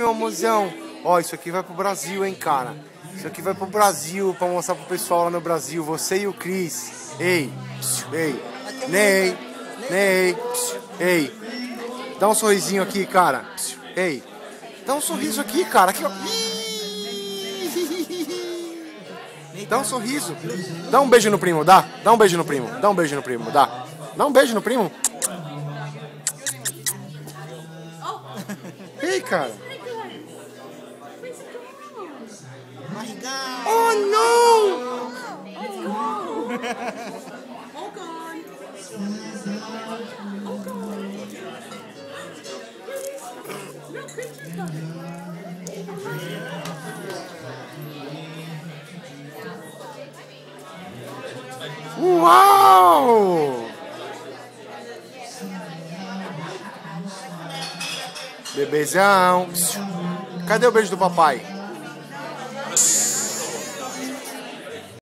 Meu mozão, ó, isso aqui vai pro Brasil, hein, cara. Isso aqui vai pro Brasil, pra mostrar pro pessoal lá no Brasil. Você e o Cris. Ei, ei, Ney, Ney, ei. Dá um sorrisinho aqui, cara. Ei, dá um sorriso aqui, cara. Aqui, ó. Dá um sorriso. Dá um beijo no primo, dá. Dá um beijo no primo. Dá um beijo no primo, dá. Dá um beijo no primo. Ei, cara. Oh, não! Uau! Bebezão. Cadê o beijo do papai?